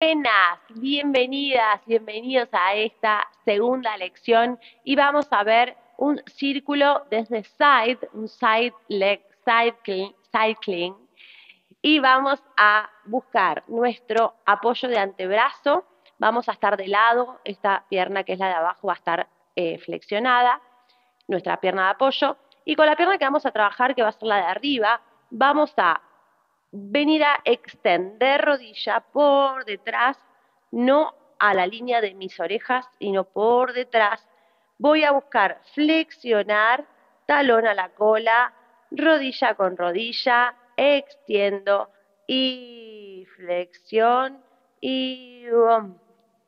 Buenas, bienvenidas, bienvenidos a esta segunda lección y vamos a ver un círculo desde side, un side leg cycling, cycling y vamos a buscar nuestro apoyo de antebrazo, vamos a estar de lado, esta pierna que es la de abajo va a estar eh, flexionada, nuestra pierna de apoyo y con la pierna que vamos a trabajar que va a ser la de arriba, vamos a venir a extender rodilla por detrás, no a la línea de mis orejas, sino por detrás. Voy a buscar flexionar, talón a la cola, rodilla con rodilla, extiendo y flexión y,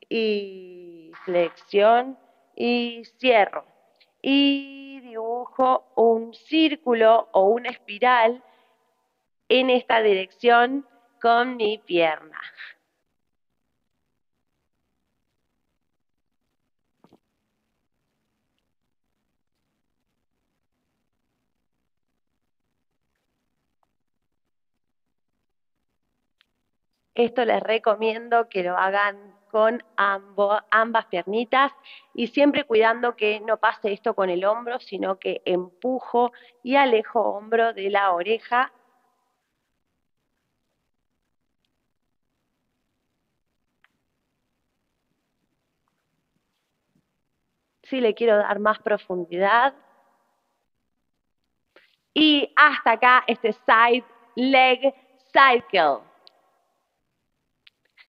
y flexión y cierro. Y dibujo un círculo o una espiral en esta dirección con mi pierna. Esto les recomiendo que lo hagan con ambas piernitas y siempre cuidando que no pase esto con el hombro, sino que empujo y alejo hombro de la oreja si le quiero dar más profundidad. Y hasta acá este side leg cycle.